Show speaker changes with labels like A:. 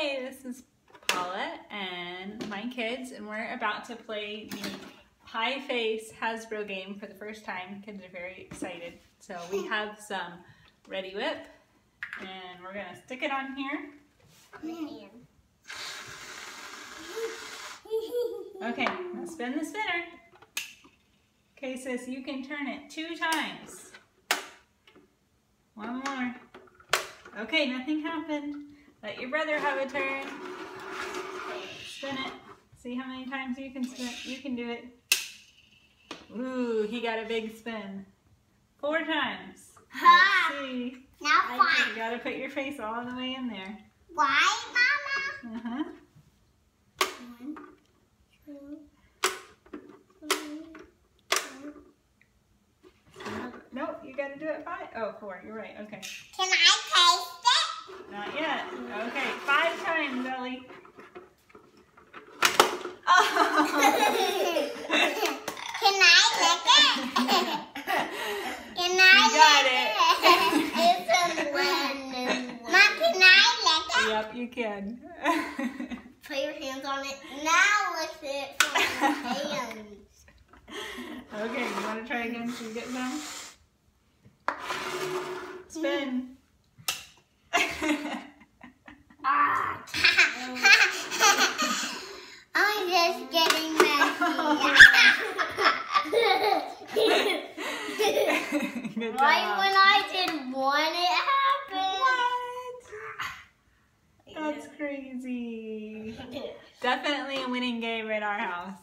A: Hi, this is Paula and my kids, and we're about to play the Pie Face Hasbro game for the first time. Kids are very excited. So we have some Reddi-wip, and we're gonna stick it on here. Okay, now spin the spinner. Okay, sis, you can turn it two times. One more. Okay, nothing happened. Let your brother have a turn. Spin it. See how many times you can spin. You can do it. Ooh, he got a big spin. Four times. Let's see.
B: Now
A: You
B: five.
A: gotta put your face all the way in there.
B: Why, Mama?
A: Uh-huh.
B: One, two, three, four.
A: Nope, you gotta do it five. Oh, four. You're right. Okay.
B: Can I taste it?
A: Not yet. Okay, five times, Ellie. Oh!
B: Can I lick it? Can I
A: You got
B: lick it? It's a one. Mom, can I lick it?
A: yep, you can.
B: Put your hands on it. Now lick it from your hands.
A: okay, you want to try again? Should we get some? Spin.
B: I'm just getting messy. Right when I did one, it happened.
A: What? That's crazy. Definitely a winning game at our house.